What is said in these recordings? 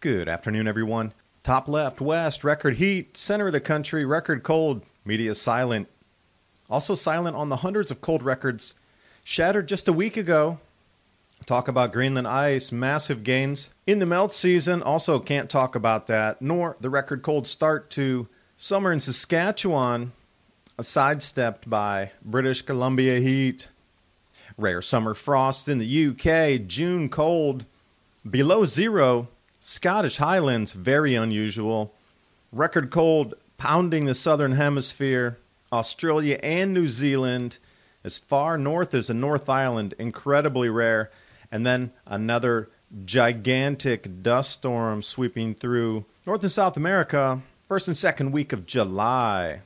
Good afternoon, everyone. Top left, west, record heat, center of the country, record cold, media silent. Also silent on the hundreds of cold records shattered just a week ago. Talk about Greenland ice, massive gains in the melt season. Also, can't talk about that, nor the record cold start to summer in Saskatchewan, sidestepped by British Columbia heat. Rare summer frost in the UK, June cold, below zero. Scottish Highlands, very unusual. Record cold pounding the southern hemisphere. Australia and New Zealand, as far north as the North Island, incredibly rare. And then another gigantic dust storm sweeping through North and South America, first and second week of July.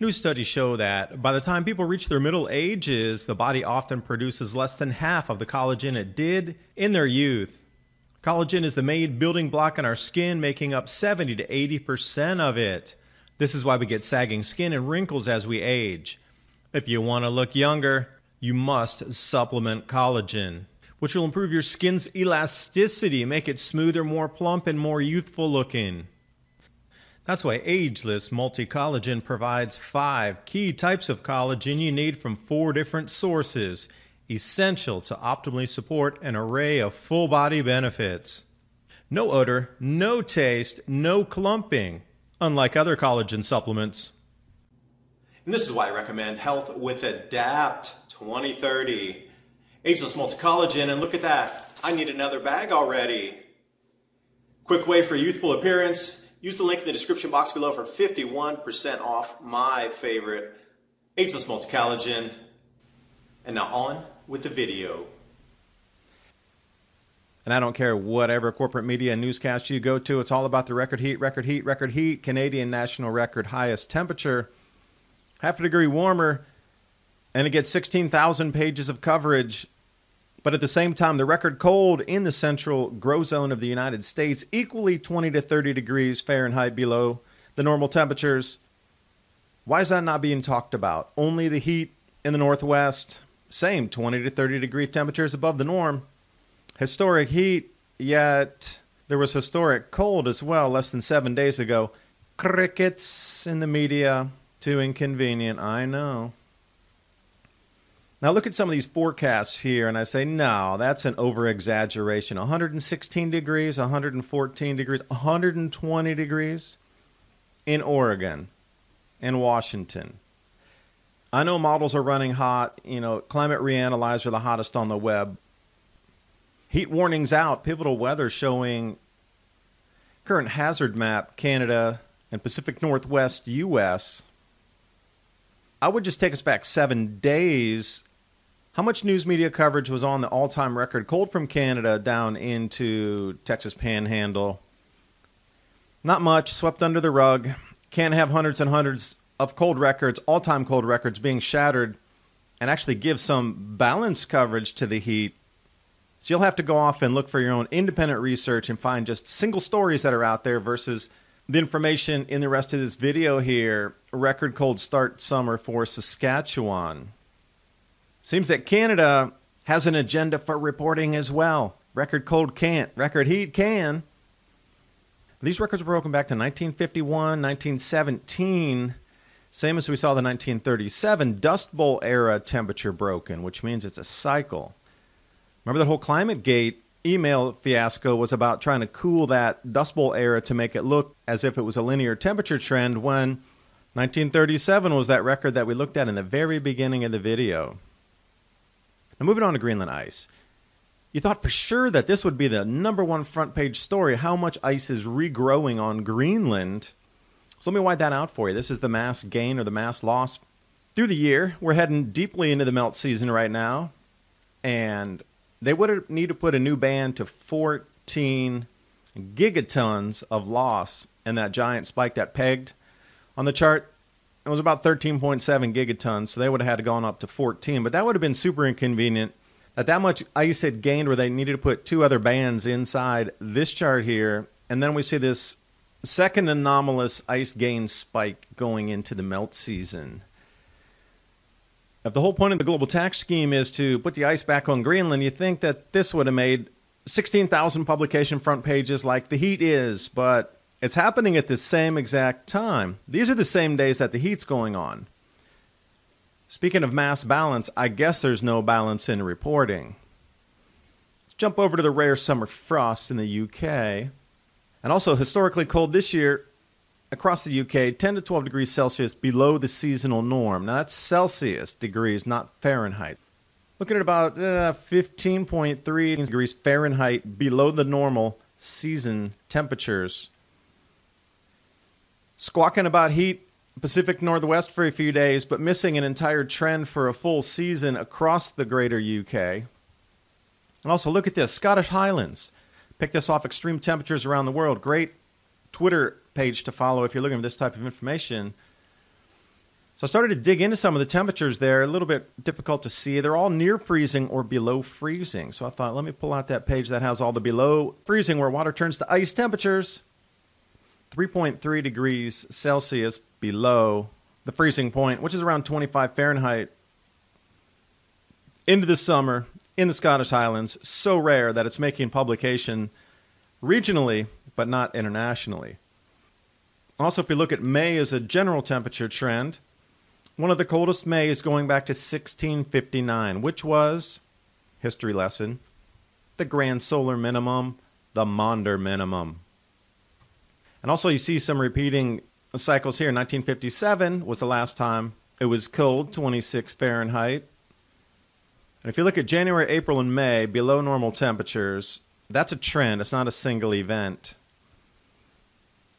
New studies show that by the time people reach their middle ages, the body often produces less than half of the collagen it did in their youth. Collagen is the main building block in our skin, making up 70 to 80% of it. This is why we get sagging skin and wrinkles as we age. If you want to look younger, you must supplement collagen, which will improve your skin's elasticity, make it smoother, more plump, and more youthful looking. That's why Ageless Multi Collagen provides five key types of collagen you need from four different sources, essential to optimally support an array of full body benefits. No odor, no taste, no clumping, unlike other collagen supplements. And this is why I recommend Health with Adapt 2030. Ageless Multi Collagen, and look at that, I need another bag already. Quick way for youthful appearance Use the link in the description box below for 51% off my favorite ageless multi-collagen. And now on with the video. And I don't care whatever corporate media and newscast you go to, it's all about the record heat, record heat, record heat, Canadian national record highest temperature, half a degree warmer, and it gets 16,000 pages of coverage but at the same time, the record cold in the central grow zone of the United States, equally 20 to 30 degrees Fahrenheit below the normal temperatures. Why is that not being talked about? Only the heat in the Northwest, same 20 to 30 degree temperatures above the norm. Historic heat, yet there was historic cold as well less than seven days ago. Crickets in the media, too inconvenient, I know. Now look at some of these forecasts here, and I say, no, that's an over exaggeration. 116 degrees, 114 degrees, 120 degrees in Oregon, in Washington. I know models are running hot. You know, Climate Reanalyzer, the hottest on the web. Heat warnings out, pivotal weather showing current hazard map, Canada and Pacific Northwest, U.S. I would just take us back seven days how much news media coverage was on the all time record cold from Canada down into Texas Panhandle? Not much, swept under the rug. Can't have hundreds and hundreds of cold records, all time cold records being shattered, and actually give some balanced coverage to the heat. So you'll have to go off and look for your own independent research and find just single stories that are out there versus the information in the rest of this video here. Record cold start summer for Saskatchewan. Seems that Canada has an agenda for reporting as well. Record cold can't, record heat can. These records were broken back to 1951, 1917, same as we saw the 1937 Dust Bowl era temperature broken, which means it's a cycle. Remember that whole Climate Gate email fiasco was about trying to cool that Dust Bowl era to make it look as if it was a linear temperature trend when 1937 was that record that we looked at in the very beginning of the video. Now, moving on to Greenland ice. You thought for sure that this would be the number one front page story how much ice is regrowing on Greenland. So let me wide that out for you. This is the mass gain or the mass loss through the year. We're heading deeply into the melt season right now. And they would need to put a new band to 14 gigatons of loss and that giant spike that pegged on the chart it was about 13.7 gigatons, so they would have had to gone up to 14. But that would have been super inconvenient. That that much ice had gained, where they needed to put two other bands inside this chart here, and then we see this second anomalous ice gain spike going into the melt season. If the whole point of the global tax scheme is to put the ice back on Greenland, you think that this would have made 16,000 publication front pages like the heat is, but it's happening at the same exact time. These are the same days that the heat's going on. Speaking of mass balance, I guess there's no balance in reporting. Let's jump over to the rare summer frost in the UK. And also, historically cold this year across the UK, 10 to 12 degrees Celsius below the seasonal norm. Now, that's Celsius degrees, not Fahrenheit. Looking at about uh, 15.3 degrees Fahrenheit below the normal season temperatures. Squawking about heat, Pacific Northwest for a few days, but missing an entire trend for a full season across the greater UK. And also, look at this Scottish Highlands. Pick this off extreme temperatures around the world. Great Twitter page to follow if you're looking for this type of information. So I started to dig into some of the temperatures there, a little bit difficult to see. They're all near freezing or below freezing. So I thought, let me pull out that page that has all the below freezing where water turns to ice temperatures. 3.3 degrees Celsius below the freezing point, which is around 25 Fahrenheit. Into the summer in the Scottish Highlands, so rare that it's making publication regionally, but not internationally. Also, if we look at May as a general temperature trend, one of the coldest Mays is going back to 1659, which was, history lesson, the grand solar minimum, the Maunder minimum. And also, you see some repeating cycles here. 1957 was the last time it was cold, 26 Fahrenheit. And if you look at January, April, and May, below normal temperatures, that's a trend. It's not a single event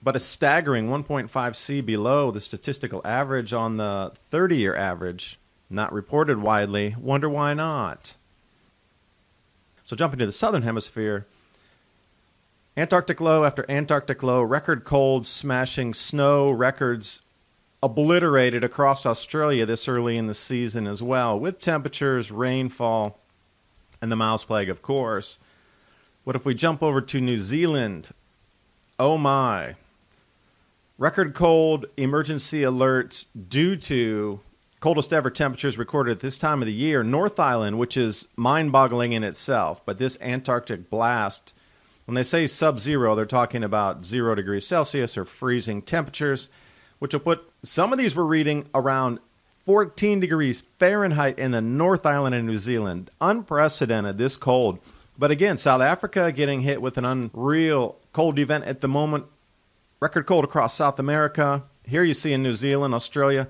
but a staggering 1.5 C below the statistical average on the 30 year average, not reported widely. Wonder why not? So, jumping to the southern hemisphere, Antarctic low after Antarctic low, record cold, smashing snow records obliterated across Australia this early in the season as well, with temperatures, rainfall, and the mouse plague, of course. What if we jump over to New Zealand? Oh my, Record cold emergency alerts due to coldest ever temperatures recorded at this time of the year. North Island, which is mind boggling in itself, but this Antarctic blast, when they say sub zero, they're talking about zero degrees Celsius or freezing temperatures, which will put some of these we're reading around 14 degrees Fahrenheit in the North Island in New Zealand. Unprecedented, this cold. But again, South Africa getting hit with an unreal cold event at the moment record cold across South America. Here you see in New Zealand, Australia.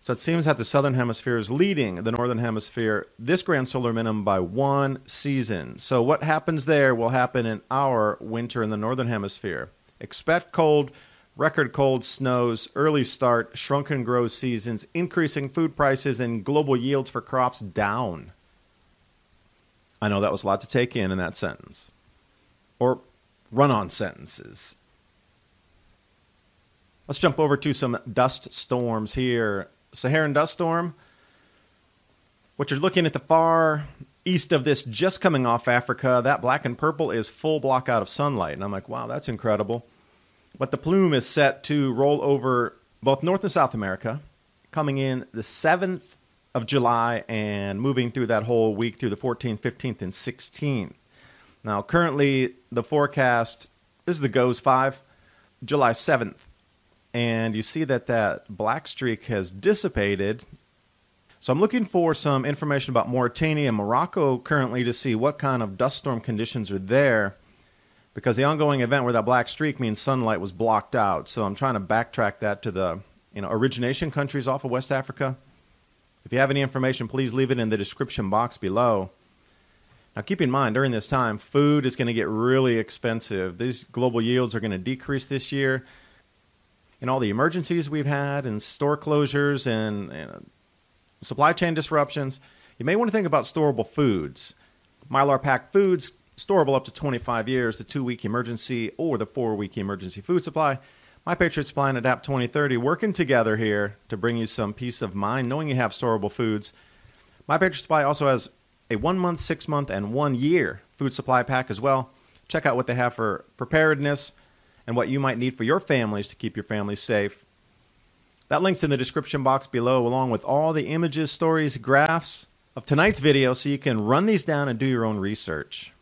So it seems that the southern hemisphere is leading the northern hemisphere this grand solar minimum by one season. So what happens there will happen in our winter in the northern hemisphere. Expect cold, record cold snows, early start, shrunken growth seasons, increasing food prices, and global yields for crops down. I know that was a lot to take in in that sentence. Or run on sentences. Let's jump over to some dust storms here. Saharan dust storm. What you're looking at the far east of this, just coming off Africa, that black and purple is full block out of sunlight. And I'm like, wow, that's incredible. But the plume is set to roll over both North and South America, coming in the 7th of July and moving through that whole week through the 14th, 15th, and 16th. Now, currently, the forecast this is the GOES 5, July 7th and you see that that black streak has dissipated. So I'm looking for some information about Mauritania and Morocco currently to see what kind of dust storm conditions are there because the ongoing event where that black streak means sunlight was blocked out. So I'm trying to backtrack that to the you know origination countries off of West Africa. If you have any information, please leave it in the description box below. Now, keep in mind, during this time, food is going to get really expensive. These global yields are going to decrease this year in all the emergencies we've had and store closures and, and supply chain disruptions, you may want to think about storable foods. Mylar Pack Foods, storable up to 25 years, the two week emergency or the four week emergency food supply. My Patriot Supply and Adapt 2030 working together here to bring you some peace of mind knowing you have storable foods. My Patriot Supply also has a one month, six month, and one year food supply pack as well. Check out what they have for preparedness and what you might need for your families to keep your families safe. That link's in the description box below, along with all the images, stories, graphs of tonight's video, so you can run these down and do your own research.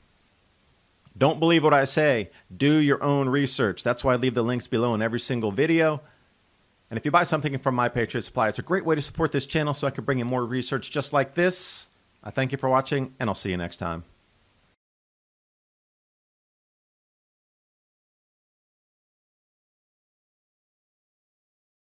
Don't believe what I say. Do your own research. That's why I leave the links below in every single video. And if you buy something from My Patriot Supply, it's a great way to support this channel so I can bring you more research just like this. I thank you for watching, and I'll see you next time.